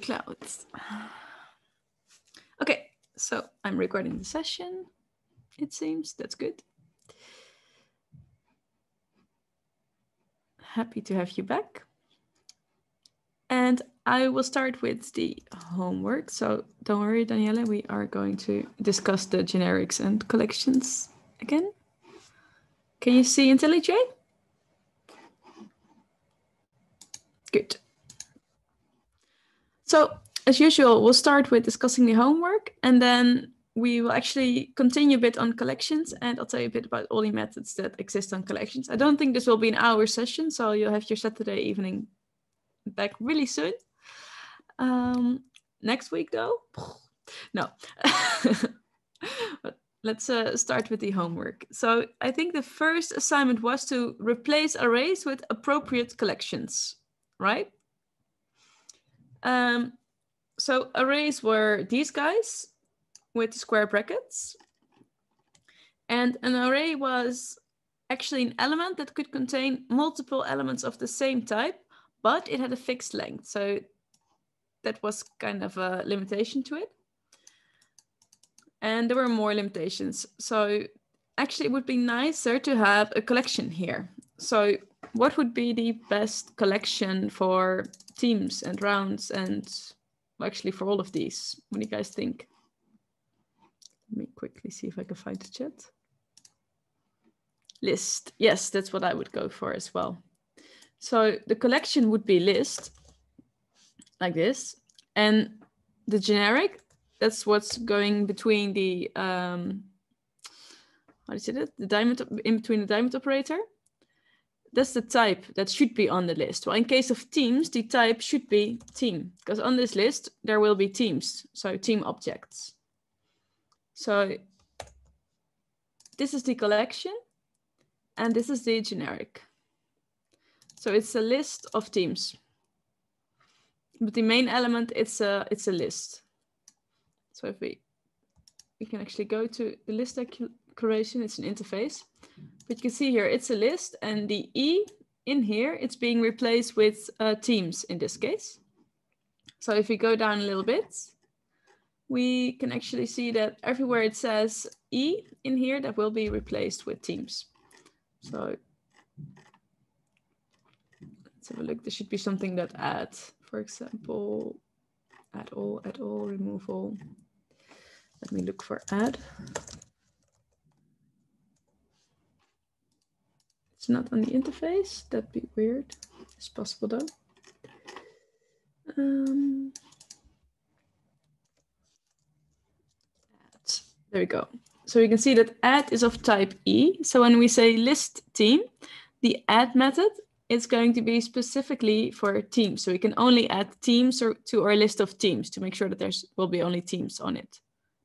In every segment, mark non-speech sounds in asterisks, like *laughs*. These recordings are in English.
clouds. Okay, so I'm recording the session. It seems that's good. Happy to have you back. And I will start with the homework. So don't worry, Daniela, we are going to discuss the generics and collections again. Can you see IntelliJ? Good. So as usual, we'll start with discussing the homework and then we will actually continue a bit on collections and I'll tell you a bit about all the methods that exist on collections. I don't think this will be an hour session, so you'll have your Saturday evening back really soon. Um, next week though, *sighs* no. *laughs* let's uh, start with the homework. So I think the first assignment was to replace arrays with appropriate collections, right? Um, so arrays were these guys with square brackets. And an array was actually an element that could contain multiple elements of the same type, but it had a fixed length. So that was kind of a limitation to it. And there were more limitations. So actually it would be nicer to have a collection here. So what would be the best collection for teams and rounds and actually for all of these? What do you guys think? Let me quickly see if I can find the chat. List. Yes, that's what I would go for as well. So the collection would be list like this. And the generic, that's what's going between the, um, how do you say it? The diamond, in between the diamond operator that's the type that should be on the list. Well, in case of teams, the type should be team because on this list, there will be teams, so team objects. So this is the collection and this is the generic. So it's a list of teams. But the main element, it's a, it's a list. So if we, we can actually go to the list declaration, it's an interface. But you can see here, it's a list and the E in here, it's being replaced with uh, teams in this case. So if we go down a little bit, we can actually see that everywhere it says E in here, that will be replaced with teams. So let's have a look. There should be something that add, for example, add all, add all, remove all. Let me look for add. Not on the interface. That'd be weird. It's possible though. Um. There we go. So you can see that add is of type E. So when we say list team, the add method is going to be specifically for teams. So we can only add teams or to our list of teams to make sure that there's will be only teams on it.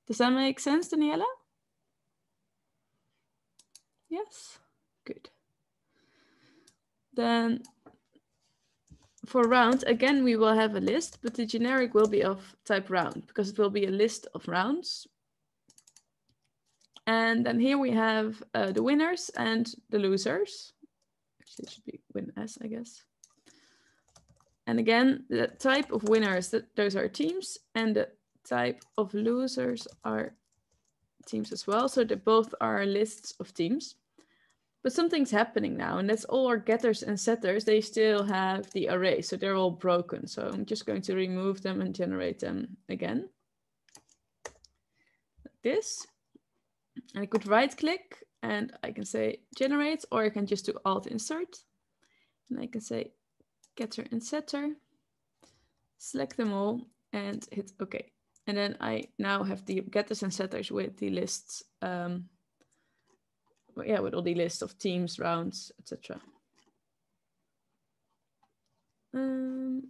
Does that make sense, Daniela? Yes, good. Then for round, again, we will have a list, but the generic will be of type round because it will be a list of rounds. And then here we have uh, the winners and the losers. Actually, it should be win S, I guess. And again, the type of winners, that those are teams, and the type of losers are teams as well. So they both are lists of teams. But something's happening now, and that's all our getters and setters. They still have the array, so they're all broken. So I'm just going to remove them and generate them again. Like this. And I could right click and I can say generate, or I can just do alt insert. And I can say getter and setter, select them all and hit OK. And then I now have the getters and setters with the lists um, yeah, with all the list of teams, rounds, etc. Um,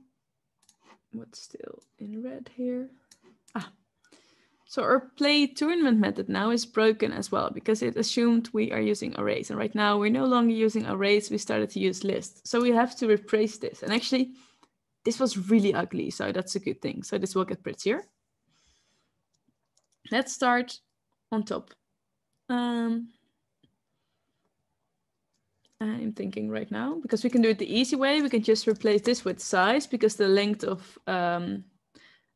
what's still in red here? Ah, so our play tournament method now is broken as well because it assumed we are using arrays. And right now we're no longer using arrays, we started to use lists. So we have to replace this. And actually, this was really ugly, so that's a good thing. So this will get prettier. Let's start on top. Um, I'm thinking right now because we can do it the easy way. We can just replace this with size because the length of um,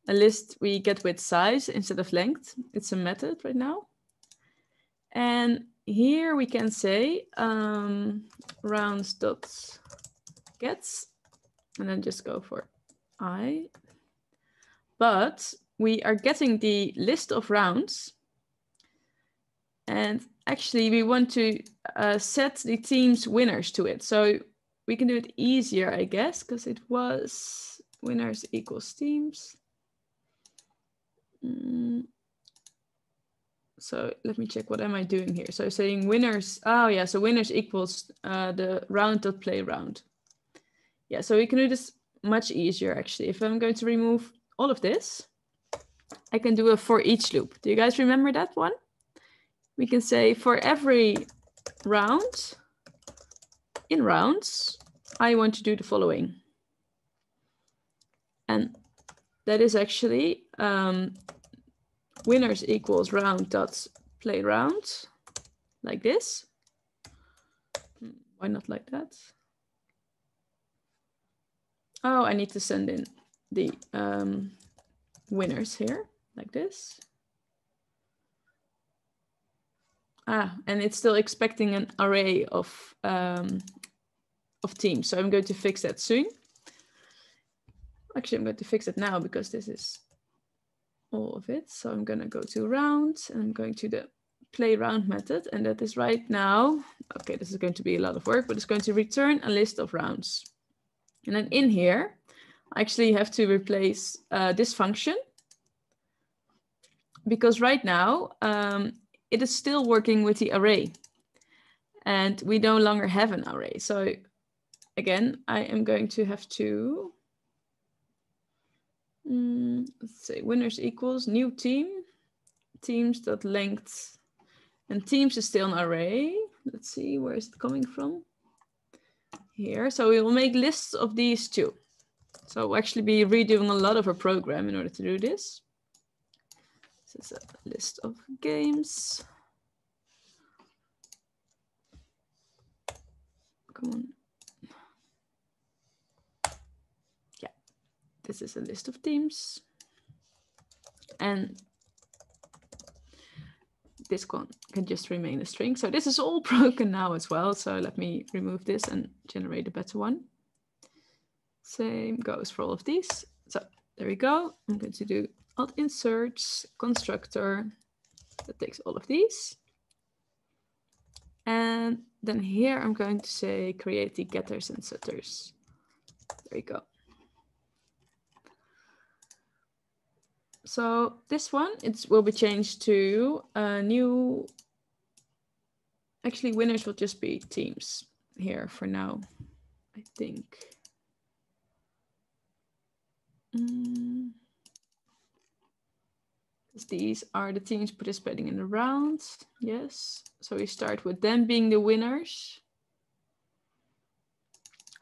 a list we get with size instead of length. It's a method right now. And here we can say um, rounds gets, and then just go for i. But we are getting the list of rounds. And actually we want to uh, set the team's winners to it. So we can do it easier, I guess, because it was winners equals teams. Mm. So let me check, what am I doing here? So saying winners, oh yeah, so winners equals uh, the round dot play round. Yeah, so we can do this much easier actually. If I'm going to remove all of this, I can do a for each loop. Do you guys remember that one? We can say for every round, in rounds, I want to do the following. And that is actually um, winners equals round dot play round, like this. Hmm, why not like that? Oh, I need to send in the um, winners here, like this. Ah, and it's still expecting an array of, um, of teams. So I'm going to fix that soon. Actually, I'm going to fix it now because this is all of it. So I'm going to go to round and I'm going to the play round method. And that is right now. Okay, this is going to be a lot of work, but it's going to return a list of rounds. And then in here, I actually have to replace uh, this function because right now um, it is still working with the array and we no longer have an array. So again, I am going to have to, mm, let's say winners equals new team, teams dot length, and teams is still an array. Let's see, where is it coming from? Here, so we will make lists of these two. So we'll actually be redoing a lot of our program in order to do this. This is a list of games. Come on. Yeah, this is a list of teams. And this one can just remain a string. So this is all *laughs* broken now as well. So let me remove this and generate a better one. Same goes for all of these. So there we go. I'm going to do alt inserts constructor that takes all of these. And then here I'm going to say create the getters and setters. There you go. So this one, it will be changed to a new, actually winners will just be teams here for now, I think. Mm. These are the teams participating in the round. Yes. So we start with them being the winners.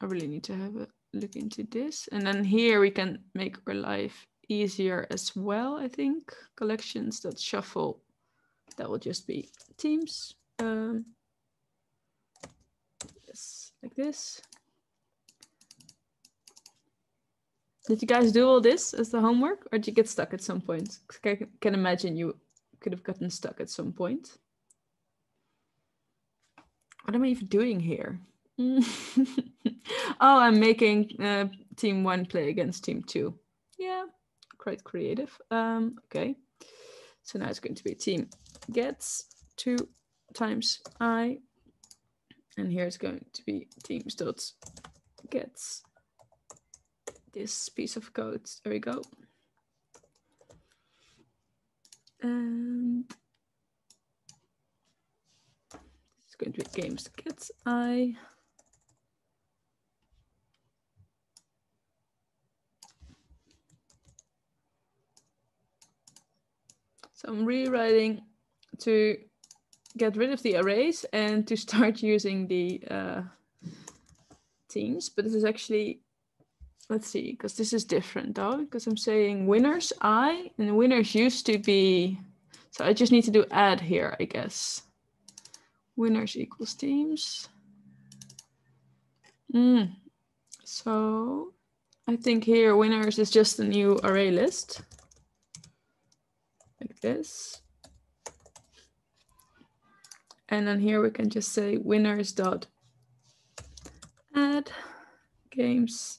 I really need to have a look into this. And then here we can make our life easier as well, I think. Collections that shuffle, that will just be teams. Um, yes, like this. Did you guys do all this as the homework or did you get stuck at some point? I can imagine you could have gotten stuck at some point. What am I even doing here? *laughs* oh, I'm making uh, team one play against team two. Yeah, quite creative. Um, okay, so now it's going to be team gets two times i, and here it's going to be teams dots gets this piece of code. There we go. And it's going to be games gets i. So I'm rewriting to get rid of the arrays and to start *laughs* using the uh, teams, but this is actually let's see, because this is different though, because I'm saying winners I and winners used to be, so I just need to do add here, I guess. Winners equals teams. Mm. So I think here winners is just a new array list like this. And then here we can just say winners dot add games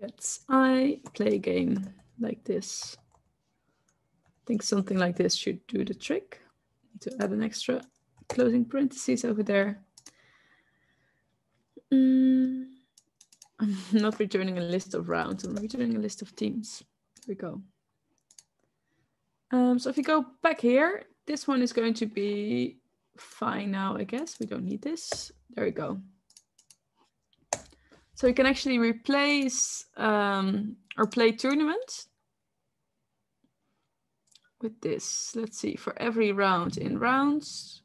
gets I play a game like this. I think something like this should do the trick. Need to add an extra closing parentheses over there. Mm, *laughs* I'm not returning a list of rounds, I'm returning a list of teams. Here we go. Um, so if you go back here, this one is going to be fine now, I guess. We don't need this. There we go. So you can actually replace um, or play tournament with this. Let's see, for every round in rounds,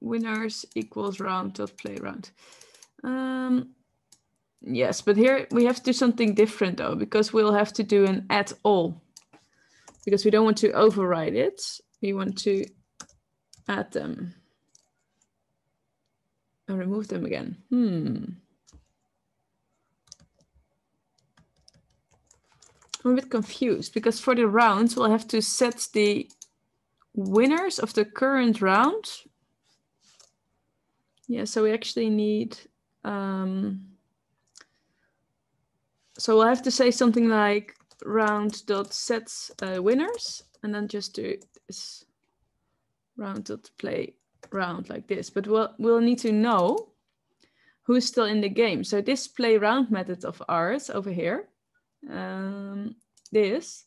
winners equals round dot play round. Um, yes, but here we have to do something different though, because we'll have to do an add all because we don't want to override it. We want to add them and remove them again. Hmm. I'm a bit confused because for the rounds, we'll have to set the winners of the current round. Yeah, so we actually need, um, so we'll have to say something like round dot sets uh, winners and then just do this round dot play round like this. But we'll, we'll need to know who's still in the game. So this play round method of ours over here um, this,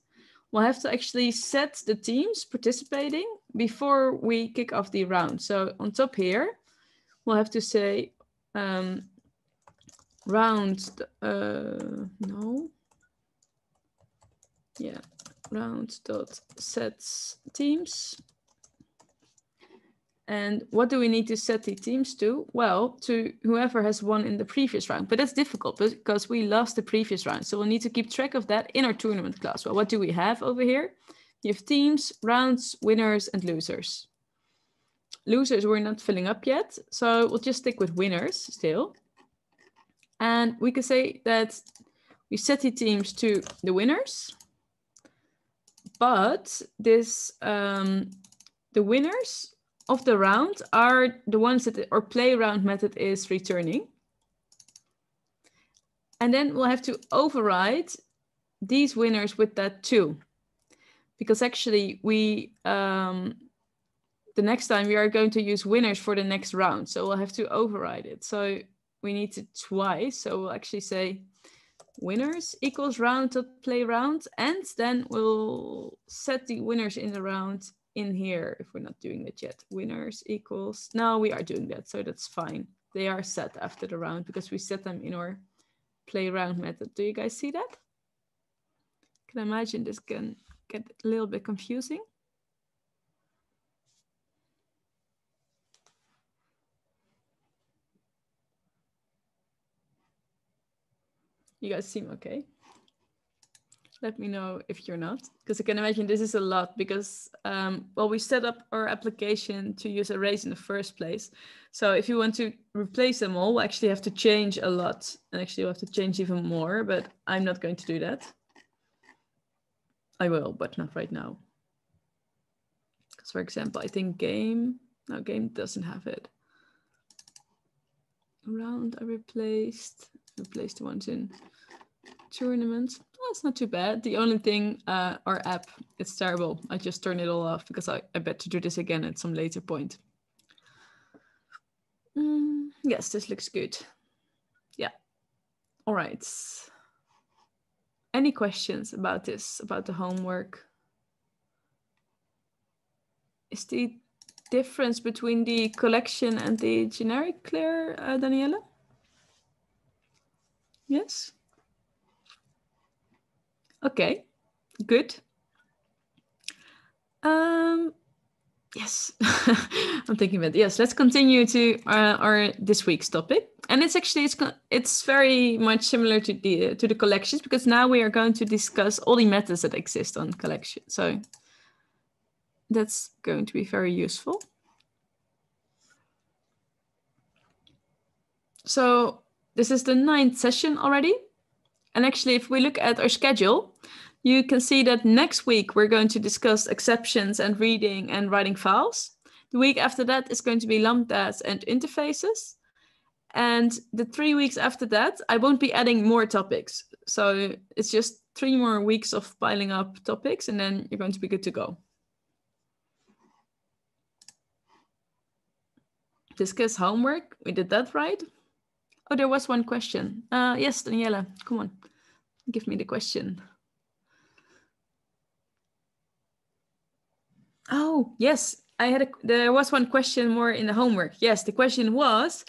we'll have to actually set the teams participating before we kick off the round. So on top here, we'll have to say um, round, uh, no, yeah, round dot sets teams and what do we need to set the teams to? Well, to whoever has won in the previous round. But that's difficult because we lost the previous round. So we'll need to keep track of that in our tournament class. Well, what do we have over here? You have teams, rounds, winners, and losers. Losers we're not filling up yet. So we'll just stick with winners still. And we can say that we set the teams to the winners. But this um, the winners of the round are the ones that our play round method is returning. And then we'll have to override these winners with that too. Because actually we, um, the next time we are going to use winners for the next round. So we'll have to override it. So we need it twice. So we'll actually say winners equals round to play round. And then we'll set the winners in the round in here if we're not doing it yet. Winners equals, now we are doing that, so that's fine. They are set after the round because we set them in our play round method. Do you guys see that? Can I imagine this can get a little bit confusing? You guys seem okay let me know if you're not because i can imagine this is a lot because um, well we set up our application to use arrays in the first place. So if you want to replace them all we actually have to change a lot and actually we have to change even more but i'm not going to do that. I will but not right now. Because for example i think game no game doesn't have it. Around i replaced replaced the ones in tournament it's not too bad. The only thing, uh, our app, it's terrible. I just turn it all off because I, I bet to do this again at some later point. Mm, yes, this looks good. Yeah. All right. Any questions about this, about the homework? Is the difference between the collection and the generic clear, uh, Daniela? Yes? Okay, good. Um, yes, *laughs* I'm thinking about yes. Let's continue to uh, our this week's topic, and it's actually it's it's very much similar to the to the collections because now we are going to discuss all the methods that exist on collection. So that's going to be very useful. So this is the ninth session already. And actually, if we look at our schedule, you can see that next week we're going to discuss exceptions and reading and writing files. The week after that is going to be lambdas and interfaces. And the three weeks after that, I won't be adding more topics. So it's just three more weeks of piling up topics, and then you're going to be good to go. Discuss homework. We did that right. Oh, there was one question. Uh, yes, Daniela, come on. Give me the question. Oh, yes. I had a, there was one question more in the homework. Yes, the question was,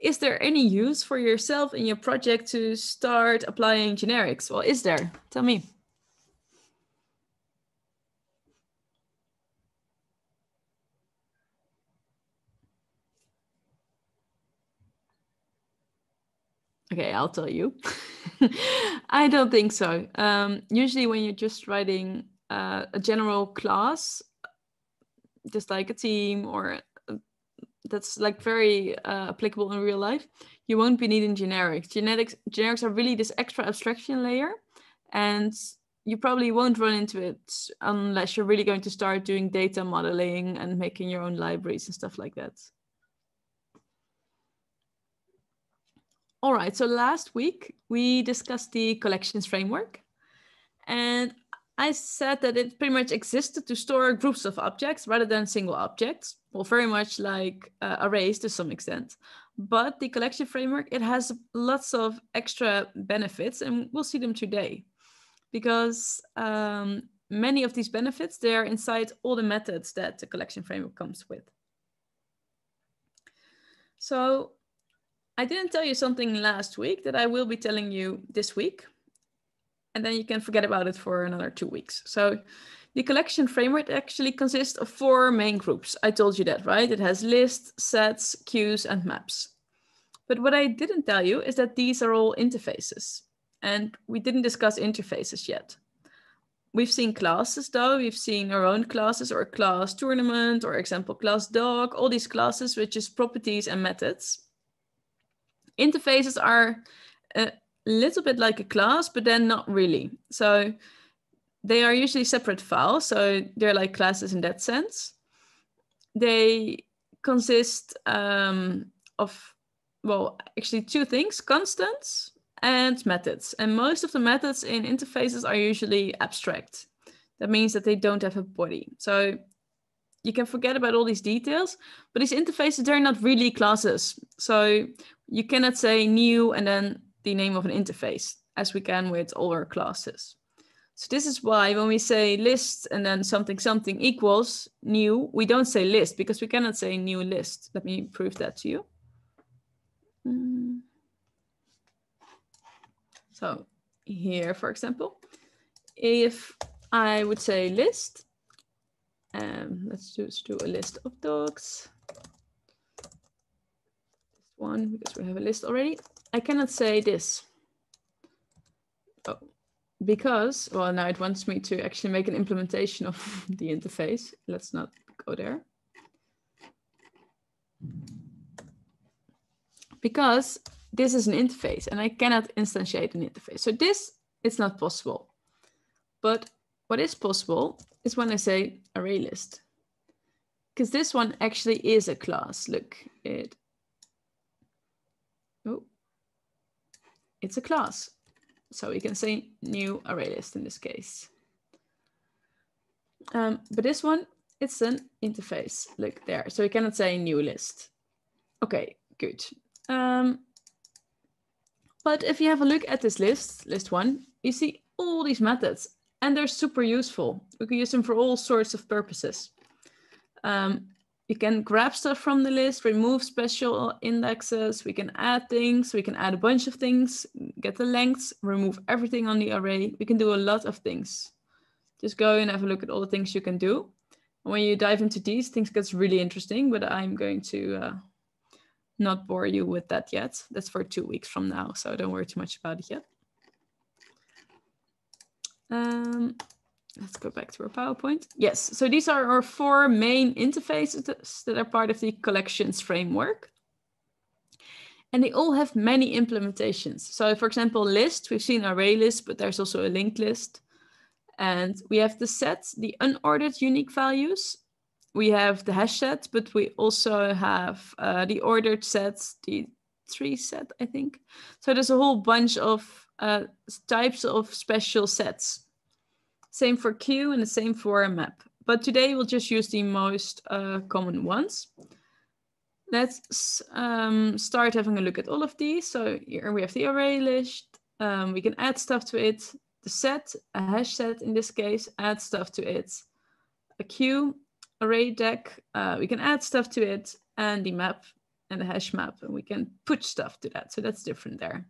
is there any use for yourself in your project to start applying generics? Well, is there? Tell me. Okay, I'll tell you. *laughs* I don't think so. Um, usually, when you're just writing uh, a general class, just like a team or uh, that's like very uh, applicable in real life, you won't be needing generics. Genetics generics are really this extra abstraction layer, and you probably won't run into it unless you're really going to start doing data modeling and making your own libraries and stuff like that. All right, so last week we discussed the collections framework. And I said that it pretty much existed to store groups of objects rather than single objects. Well, very much like uh, arrays to some extent. But the collection framework, it has lots of extra benefits and we'll see them today. Because um, many of these benefits, they're inside all the methods that the collection framework comes with. So I didn't tell you something last week that I will be telling you this week. And then you can forget about it for another two weeks. So the collection framework actually consists of four main groups. I told you that, right? It has lists, sets, queues, and maps. But what I didn't tell you is that these are all interfaces. And we didn't discuss interfaces yet. We've seen classes though. We've seen our own classes or class tournament or example class dog, all these classes, which is properties and methods. Interfaces are a little bit like a class, but then not really. So they are usually separate files. So they're like classes in that sense. They consist um, of, well, actually two things, constants and methods. And most of the methods in interfaces are usually abstract. That means that they don't have a body. So you can forget about all these details, but these interfaces, they're not really classes. So you cannot say new and then the name of an interface as we can with all our classes. So this is why when we say list and then something something equals new, we don't say list because we cannot say new list. Let me prove that to you. So here, for example, if I would say list, um, let's just do a list of dogs. One, because we have a list already. I cannot say this. Oh, because, well, now it wants me to actually make an implementation of *laughs* the interface. Let's not go there. Because this is an interface and I cannot instantiate an interface. So this is not possible. But what is possible is when I say ArrayList. Because this one actually is a class. Look, it, oh, it's a class. So we can say new array list in this case. Um, but this one, it's an interface. Look there. So we cannot say new list. Okay, good. Um, but if you have a look at this list, list one, you see all these methods and they're super useful. We can use them for all sorts of purposes. Um, you can grab stuff from the list, remove special indexes, we can add things, we can add a bunch of things, get the lengths, remove everything on the array. We can do a lot of things. Just go and have a look at all the things you can do. And when you dive into these, things gets really interesting, but I'm going to uh, not bore you with that yet. That's for two weeks from now, so don't worry too much about it yet. Um, let's go back to our PowerPoint. Yes, so these are our four main interfaces that are part of the collections framework. And they all have many implementations. So for example, list, we've seen array list, but there's also a linked list. And we have the set, the unordered unique values. We have the hash set, but we also have uh, the ordered sets, the tree set, I think. So there's a whole bunch of uh, types of special sets. Same for queue and the same for a map. But today we'll just use the most uh, common ones. Let's um, start having a look at all of these. So here we have the array list. Um, we can add stuff to it. The set, a hash set in this case, add stuff to it. A queue, ArrayDeque, uh, we can add stuff to it, and the map and the hash map, and we can put stuff to that. So that's different there.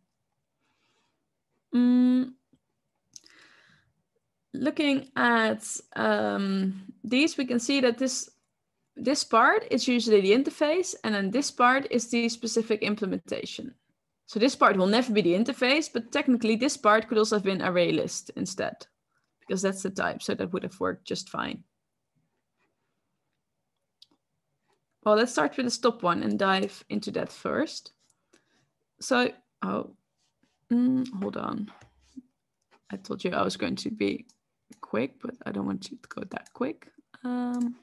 Mm. Looking at um, these, we can see that this this part is usually the interface, and then this part is the specific implementation. So this part will never be the interface, but technically this part could also have been array list instead, because that's the type, so that would have worked just fine. Well, let's start with the stop one and dive into that first. So, oh, mm, hold on. I told you I was going to be quick, but I don't want you to go that quick. Um,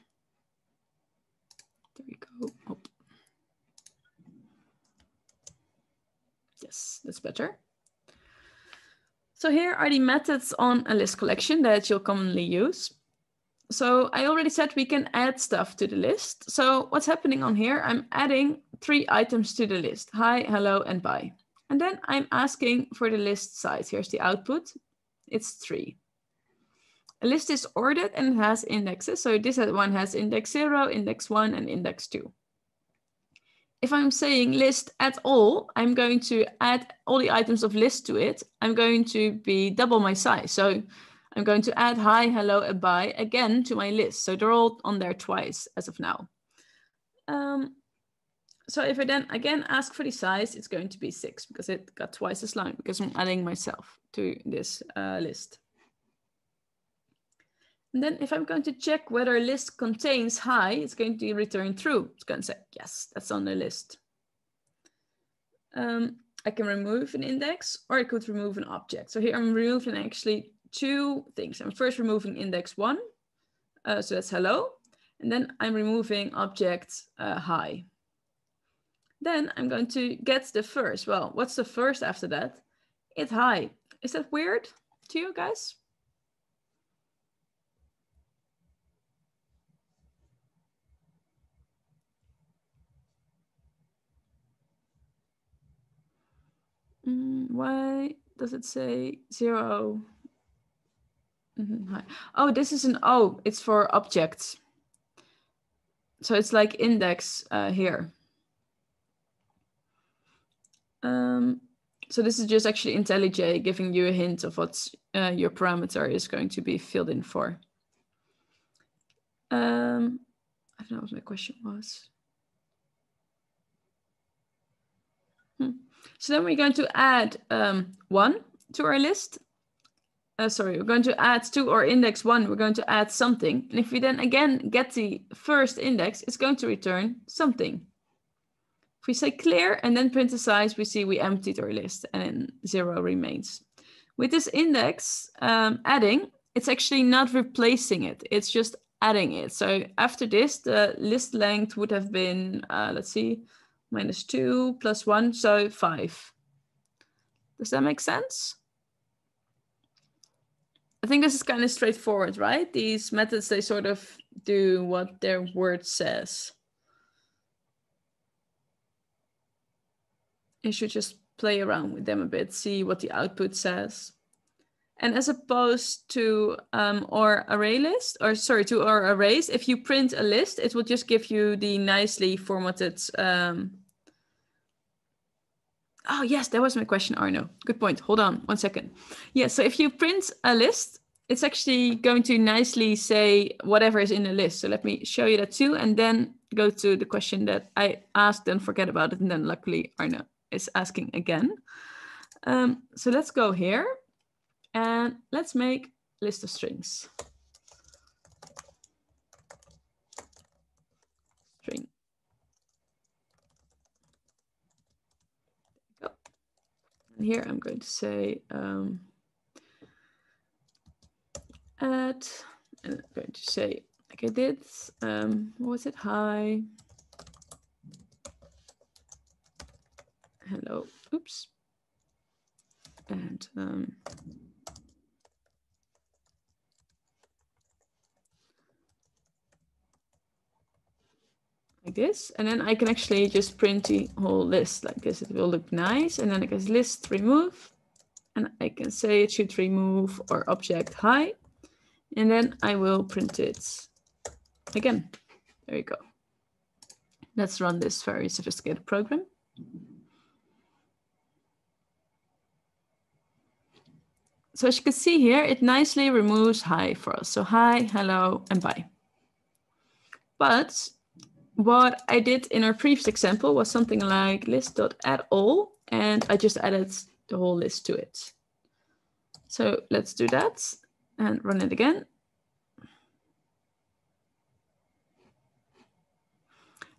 there we go. Oh. Yes, that's better. So here are the methods on a list collection that you'll commonly use. So I already said we can add stuff to the list. So what's happening on here? I'm adding three items to the list. Hi, hello, and bye. And then I'm asking for the list size. Here's the output. It's three. A list is ordered and has indexes. So this one has index zero, index one, and index two. If I'm saying list add all, I'm going to add all the items of list to it. I'm going to be double my size. So I'm going to add hi, hello, and bye again to my list. So they're all on there twice as of now. Um, so if I then again ask for the size, it's going to be six because it got twice as long because I'm adding myself to this uh, list. And then if I'm going to check whether a list contains hi, it's going to return true. It's going to say, yes, that's on the list. Um, I can remove an index or I could remove an object. So here I'm removing actually two things. I'm first removing index one, uh, so that's hello. And then I'm removing object uh, hi. Then I'm going to get the first. Well, what's the first after that? It's hi. Is that weird to you guys? Mm, why does it say zero? Mm -hmm. Oh, this is an O. It's for objects. So it's like index uh, here. Um, so this is just actually IntelliJ giving you a hint of what uh, your parameter is going to be filled in for. Um, I don't know what my question was. So then we're going to add um, one to our list. Uh, sorry, we're going to add to our index one, we're going to add something. And if we then again get the first index, it's going to return something. If we say clear and then print the size, we see we emptied our list and zero remains. With this index um, adding, it's actually not replacing it. It's just adding it. So after this, the list length would have been, uh, let's see, minus two plus one, so five. Does that make sense? I think this is kind of straightforward, right? These methods, they sort of do what their word says. you should just play around with them a bit, see what the output says. And as opposed to um, our array list, or sorry, to our arrays, if you print a list, it will just give you the nicely formatted. Um... Oh, yes, that was my question, Arno. Good point. Hold on one second. Yeah, so if you print a list, it's actually going to nicely say whatever is in the list. So let me show you that too, and then go to the question that I asked and forget about it. And then luckily Arno is asking again. Um, so let's go here and let's make list of strings. String. And here I'm going to say um, add, and I'm going to say like I did, um, what was it? Hi. Hello, oops. And um, like this. And then I can actually just print the whole list like this. It will look nice. And then I can list remove. And I can say it should remove or object hi. And then I will print it again. There you go. Let's run this very sophisticated program. So as you can see here, it nicely removes hi for us. So hi, hello, and bye. But what I did in our previous example was something like list.add all, and I just added the whole list to it. So let's do that and run it again.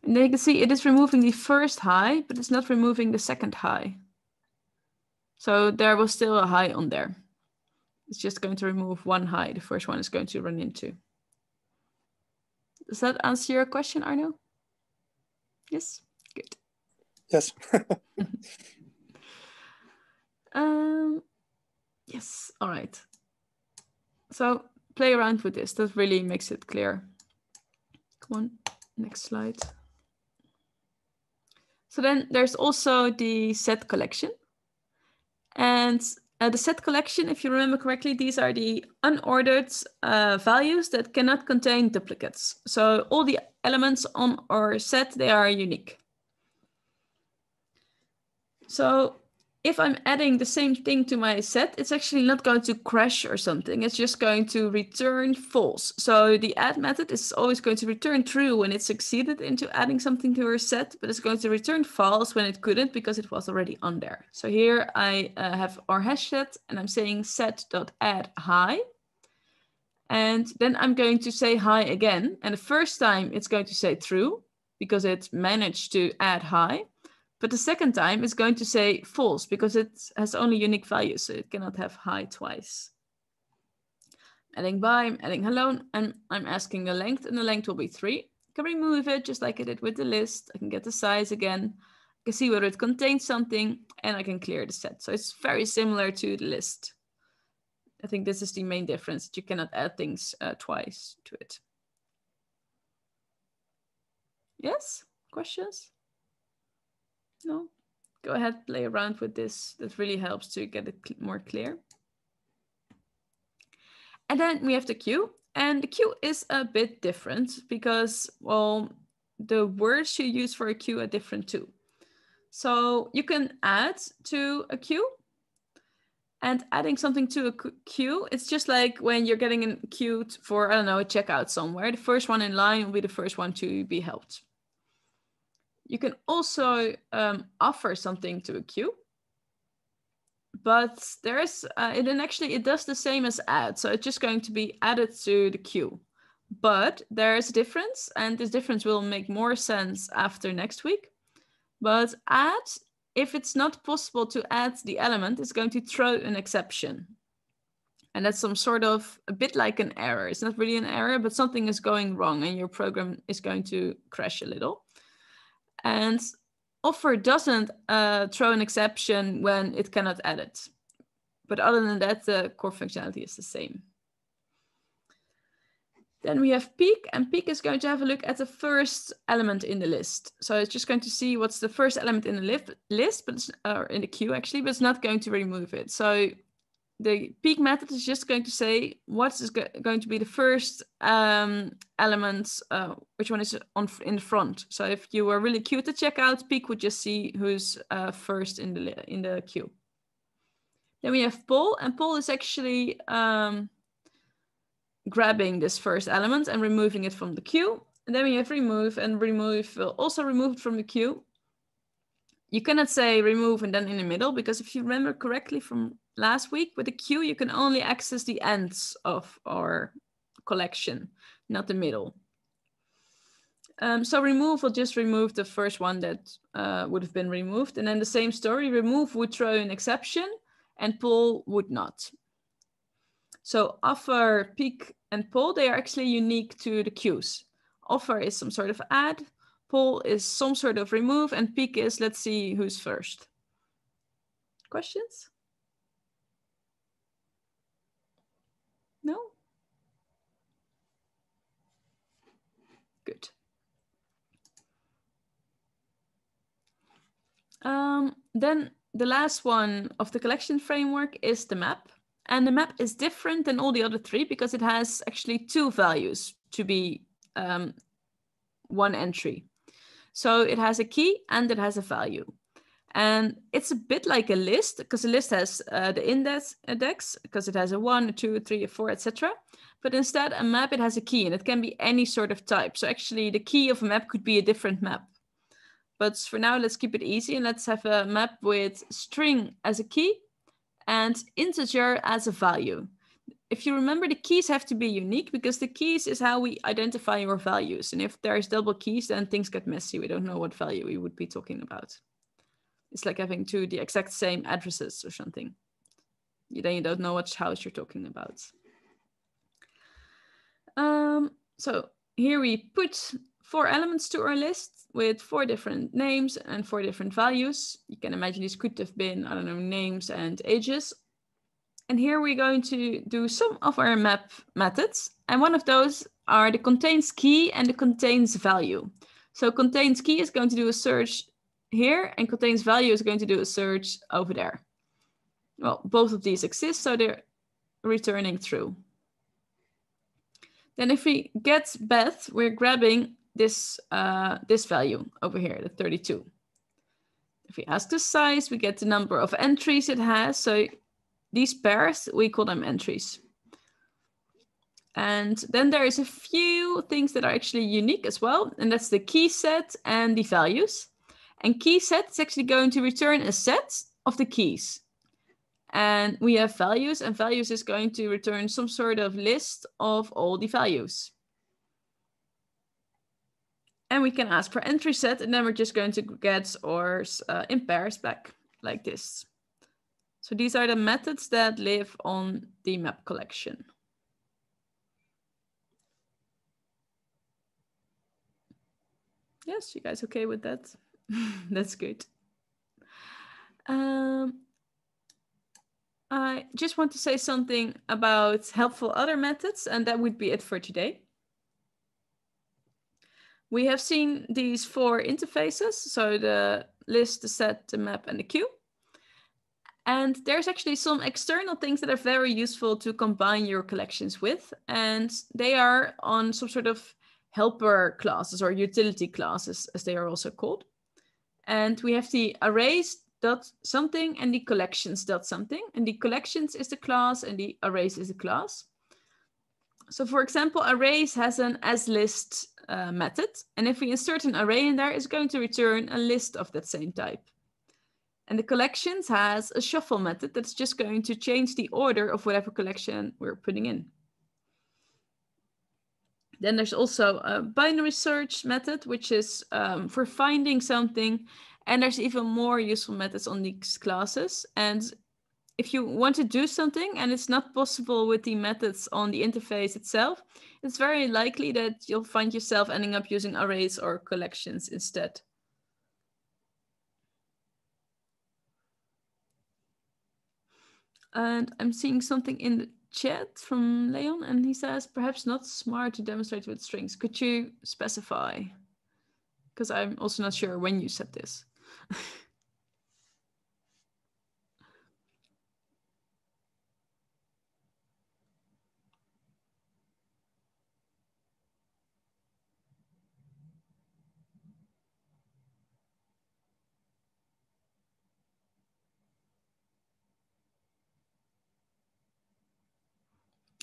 And then you can see it is removing the first hi, but it's not removing the second hi. So there was still a hi on there. It's just going to remove one hi. The first one is going to run into. Does that answer your question, Arno? Yes, good. Yes. *laughs* um, yes, all right. So play around with this. That really makes it clear. Come on, next slide. So then there's also the set collection. And uh, the set collection, if you remember correctly, these are the unordered uh, values that cannot contain duplicates. So all the elements on our set, they are unique. So if I'm adding the same thing to my set, it's actually not going to crash or something. It's just going to return false. So the add method is always going to return true when it succeeded into adding something to our set, but it's going to return false when it couldn't because it was already on there. So here I uh, have our hash set and I'm saying set.add hi. And then I'm going to say hi again. And the first time it's going to say true because it managed to add hi. But the second time it's going to say false because it has only unique values, so it cannot have hi twice. Adding bye, I'm adding hello, and I'm asking the length, and the length will be three. I can remove it just like I did with the list. I can get the size again. I can see whether it contains something, and I can clear the set. So it's very similar to the list. I think this is the main difference, that you cannot add things uh, twice to it. Yes, questions? No? Go ahead, play around with this. That really helps to get it more clear. And then we have the queue. And the queue is a bit different because, well, the words you use for a queue are different too. So you can add to a queue and adding something to a queue, it's just like when you're getting a queue for, I don't know, a checkout somewhere. The first one in line will be the first one to be helped. You can also um, offer something to a queue, but there's, uh, it and actually it does the same as add. So it's just going to be added to the queue. But there's a difference, and this difference will make more sense after next week. But add, if it's not possible to add the element, it's going to throw an exception. And that's some sort of a bit like an error. It's not really an error, but something is going wrong and your program is going to crash a little. And offer doesn't uh, throw an exception when it cannot edit. But other than that, the core functionality is the same. Then we have peek, and peek is going to have a look at the first element in the list. So it's just going to see what's the first element in the list, but it's, uh, in the queue actually, but it's not going to remove it. So the peek method is just going to say what is go going to be the first um, element, uh, which one is on in the front. So if you were really cute to check out, peek would just see who's uh, first in the in the queue. Then we have poll, and poll is actually um, grabbing this first element and removing it from the queue. And then we have remove, and remove will also remove it from the queue. You cannot say remove and then in the middle, because if you remember correctly from last week, with the queue, you can only access the ends of our collection, not the middle. Um, so remove will just remove the first one that uh, would have been removed. And then the same story, remove would throw an exception and pull would not. So offer, pick, and pull, they are actually unique to the queues. Offer is some sort of add, pull is some sort of remove, and pick is let's see who's first. Questions? No? Good. Um, then the last one of the collection framework is the map. And the map is different than all the other three because it has actually two values to be um, one entry. So it has a key and it has a value. And it's a bit like a list because a list has uh, the index because it has a one, a two, a three, a four, etc. But instead, a map it has a key and it can be any sort of type. So actually, the key of a map could be a different map. But for now, let's keep it easy and let's have a map with string as a key and integer as a value. If you remember, the keys have to be unique because the keys is how we identify your values. And if there's double keys, then things get messy. We don't know what value we would be talking about. It's like having two the exact same addresses or something. You, Then you don't know which house you're talking about. Um, so here we put four elements to our list with four different names and four different values. You can imagine these could have been, I don't know, names and ages. And here we're going to do some of our map methods. And one of those are the contains key and the contains value. So contains key is going to do a search here and contains value is going to do a search over there. Well, both of these exist, so they're returning true. Then if we get Beth, we're grabbing this, uh, this value over here, the 32. If we ask the size, we get the number of entries it has. So these pairs, we call them entries. And then there is a few things that are actually unique as well. And that's the key set and the values. And key set is actually going to return a set of the keys. And we have values and values is going to return some sort of list of all the values. And we can ask for entry set, and then we're just going to get ORs uh, in pairs back like this. So these are the methods that live on the map collection. Yes, you guys okay with that? *laughs* That's good. Um, I just want to say something about helpful other methods, and that would be it for today. We have seen these four interfaces, so the list, the set, the map, and the queue. And there's actually some external things that are very useful to combine your collections with, and they are on some sort of helper classes or utility classes, as they are also called. And we have the arrays dot something and the collections dot something. And the collections is the class and the arrays is the class. So for example, arrays has an as list uh, method. And if we insert an array in there, it's going to return a list of that same type. And the collections has a shuffle method that's just going to change the order of whatever collection we're putting in. Then there's also a binary search method, which is um, for finding something. And there's even more useful methods on these classes. And if you want to do something and it's not possible with the methods on the interface itself, it's very likely that you'll find yourself ending up using arrays or collections instead. And I'm seeing something in the chat from Leon, and he says, perhaps not smart to demonstrate with strings. Could you specify? Because I'm also not sure when you said this.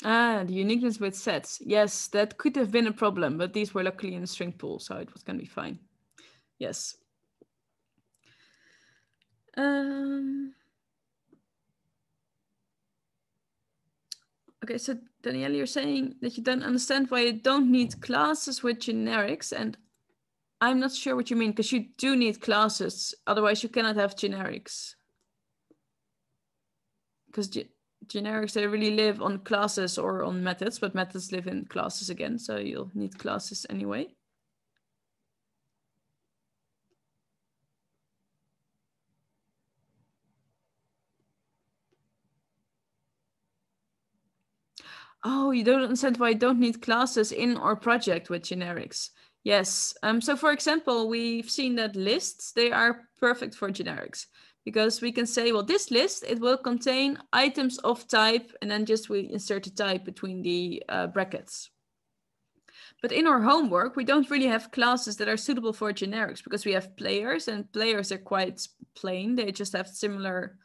Ah, the uniqueness with sets. Yes, that could have been a problem, but these were luckily in string pool, so it was going to be fine. Yes. Um, okay, so Danielle, you're saying that you don't understand why you don't need classes with generics, and I'm not sure what you mean because you do need classes. Otherwise, you cannot have generics. Because ge generics, they really live on classes or on methods, but methods live in classes again. So you'll need classes anyway. Oh, you don't understand why I don't need classes in our project with generics. Yes. Um, so for example, we've seen that lists, they are perfect for generics because we can say, well, this list, it will contain items of type, and then just we insert a type between the uh, brackets. But in our homework, we don't really have classes that are suitable for generics because we have players and players are quite plain. They just have similar,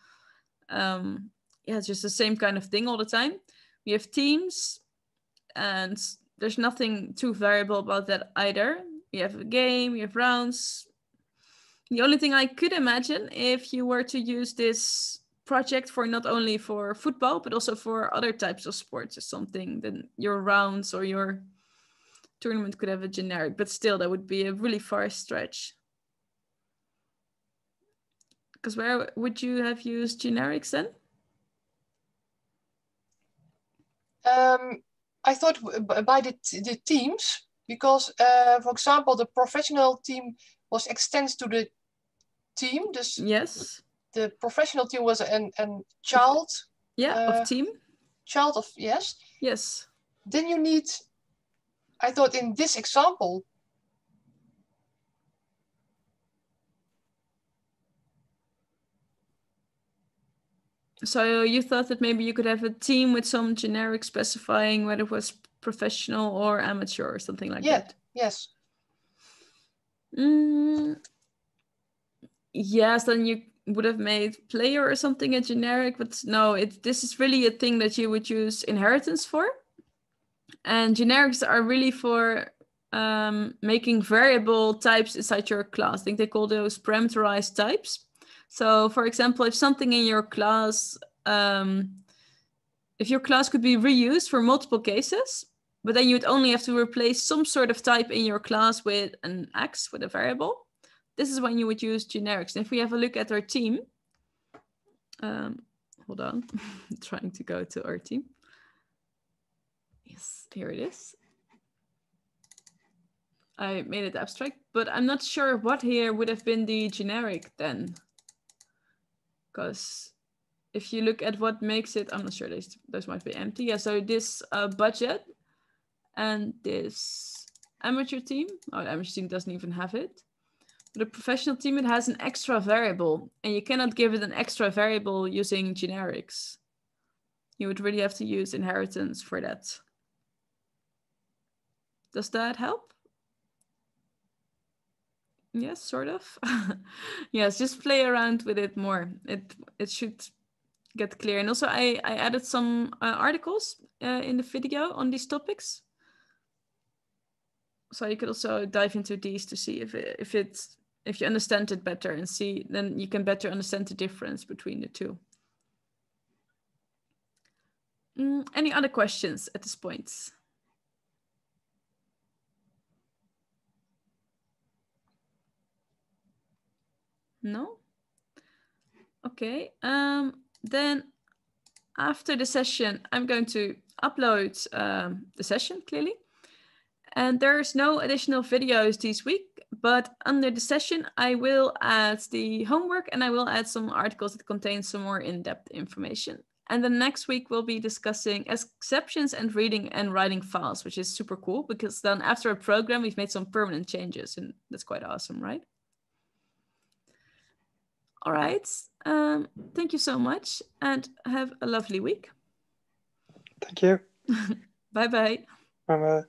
um, yeah, it's just the same kind of thing all the time. We have teams and there's nothing too variable about that either. You have a game, you have rounds. The only thing I could imagine if you were to use this project for not only for football but also for other types of sports or something, then your rounds or your tournament could have a generic, but still that would be a really far stretch. Because where would you have used generics then? Um, I thought by the, the teams, because uh, for example, the professional team was extended to the team. This, yes. The professional team was an, an child. Yeah, uh, of team. Child of, yes. Yes. Then you need, I thought in this example, So you thought that maybe you could have a team with some generic specifying whether it was professional or amateur or something like yeah, that. Yes. Mm, yes, then you would have made player or something a generic, but no, it this is really a thing that you would use inheritance for. And generics are really for um, making variable types inside your class. I think they call those parameterized types. So for example, if something in your class, um, if your class could be reused for multiple cases, but then you'd only have to replace some sort of type in your class with an X, with a variable, this is when you would use generics. And if we have a look at our team, um, hold on, *laughs* trying to go to our team. Yes, here it is. I made it abstract, but I'm not sure what here would have been the generic then because if you look at what makes it, I'm not sure those, those might be empty. Yeah, so this uh, budget and this amateur team, oh, amateur team doesn't even have it. But the professional team, it has an extra variable and you cannot give it an extra variable using generics. You would really have to use inheritance for that. Does that help? Yes, sort of. *laughs* yes, just play around with it more. It it should get clear. And also, I I added some uh, articles uh, in the video on these topics, so you could also dive into these to see if it, if it's if you understand it better and see then you can better understand the difference between the two. Mm, any other questions at this point? No? Okay. Um, then after the session, I'm going to upload um, the session clearly. And there's no additional videos this week, but under the session, I will add the homework and I will add some articles that contain some more in-depth information. And the next week, we'll be discussing exceptions and reading and writing files, which is super cool because then after a program, we've made some permanent changes and that's quite awesome, right? All right. Um, thank you so much and have a lovely week. Thank you. *laughs* bye bye. Bye bye.